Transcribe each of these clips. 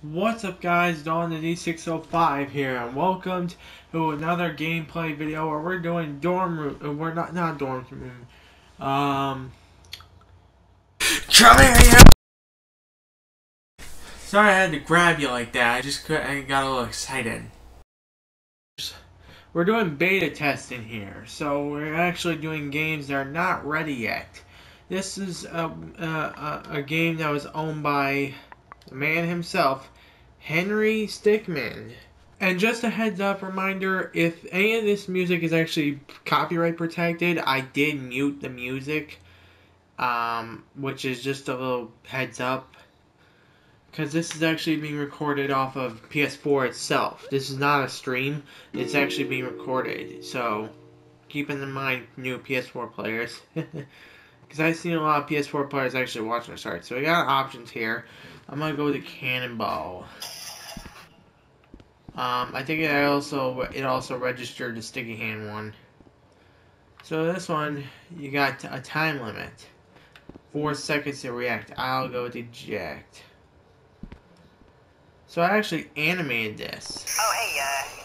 What's up guys, Dawn the D605 here, and welcome to another gameplay video where we're doing dorm room, uh, we're not, not dorm room, um, here. Sorry I had to grab you like that, I just I got a little excited. We're doing beta testing here, so we're actually doing games that are not ready yet. This is a, a, a game that was owned by the man himself, Henry Stickmin. And just a heads up reminder, if any of this music is actually copyright protected, I did mute the music. Um, which is just a little heads up. Because this is actually being recorded off of PS4 itself. This is not a stream, it's actually being recorded. So, keep in mind, new PS4 players. Because I've seen a lot of PS4 players actually watching this art. So we got options here. I'm gonna go with the cannonball. Um, I think it also it also registered the sticky hand one. So this one, you got a time limit. Four seconds to react. I'll go with eject. So I actually animated this. Oh, hey, uh,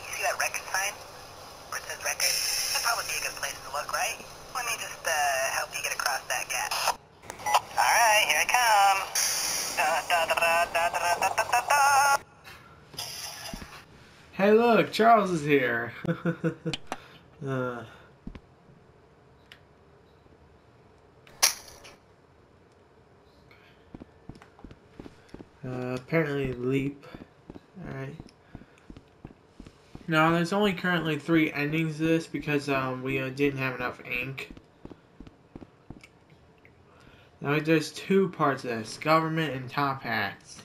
Hey look, Charles is here. uh. Uh, apparently leap. Alright. Now, there's only currently three endings to this because um, we uh, didn't have enough ink. Now, there's two parts of this. Government and top hats.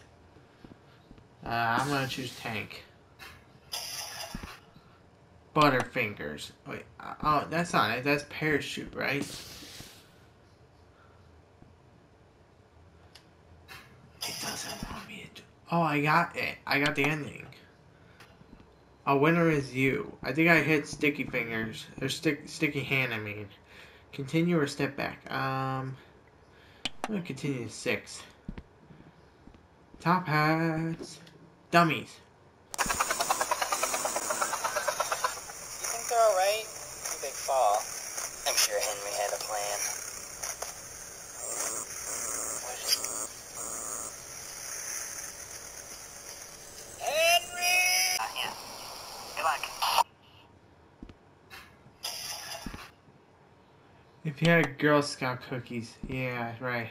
Uh, I'm going to choose tank. Butterfingers. Wait, uh, oh, that's not it. That's parachute, right? It doesn't want me to. Oh, I got it. I got the ending. A winner is you. I think I hit sticky fingers. Or stick, sticky hand, I mean. Continue or step back. Um, I'm gonna continue to six. Top hats. Dummies. You think they're alright? Too big fall. I'm sure Henry had a plan. Henry! Yeah. Good luck. If you had Girl Scout cookies. Yeah, right.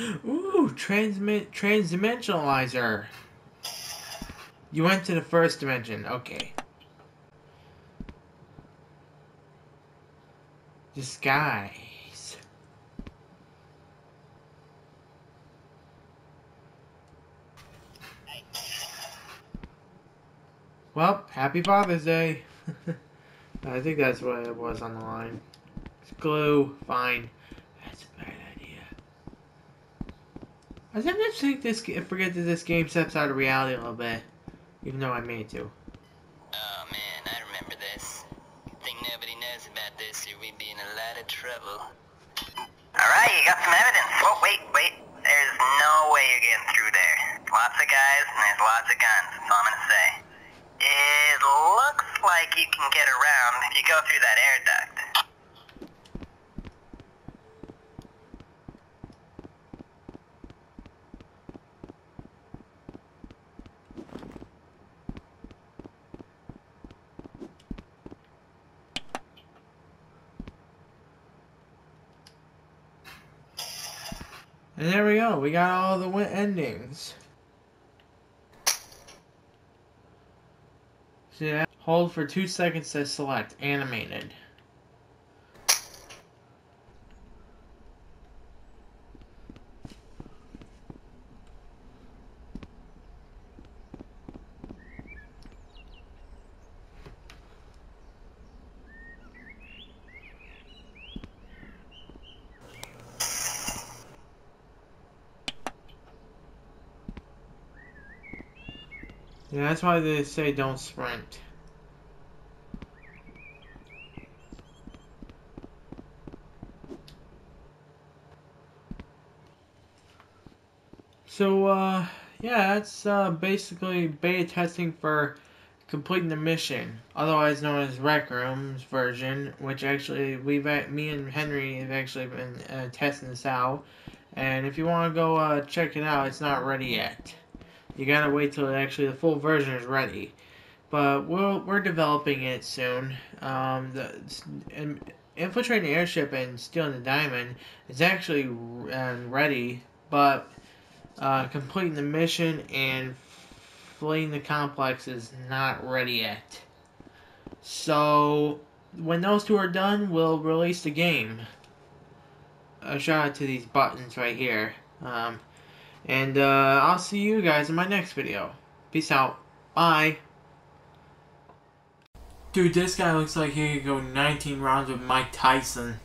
Ooh, transmit transdimensionalizer. You went to the first dimension. Okay. Disguise. Well, happy Father's Day. I think that's what it was on the line. It's glue, fine. That's a bad idea. I sometimes think this I forget that this game steps out of reality a little bit, even though I made to. Oh man, I remember this. Think nobody knows about this or we'd be in a lot of trouble. Alright, you got some evidence. Oh, wait, wait. There's no way you're getting through there. Lots of guys and there's lots of guns. That's all I'm gonna say. It looks like you can get around if you go through that air duct. And there we go. We got all the endings. See that? Hold for two seconds to select. Animated. Yeah, that's why they say don't sprint. So, uh, yeah, that's uh, basically beta testing for completing the mission, otherwise known as Rec Room's version, which actually we've me and Henry have actually been uh, testing this out. And if you want to go uh, check it out, it's not ready yet. You gotta wait till actually the full version is ready. But we're we're developing it soon. Um, the infiltrating the airship and stealing the diamond is actually ready, but uh, completing the mission and fleeing the complex is not ready yet. So, when those two are done, we'll release the game. A shout out to these buttons right here. Um, and uh, I'll see you guys in my next video. Peace out. Bye. Dude, this guy looks like he could go 19 rounds with Mike Tyson.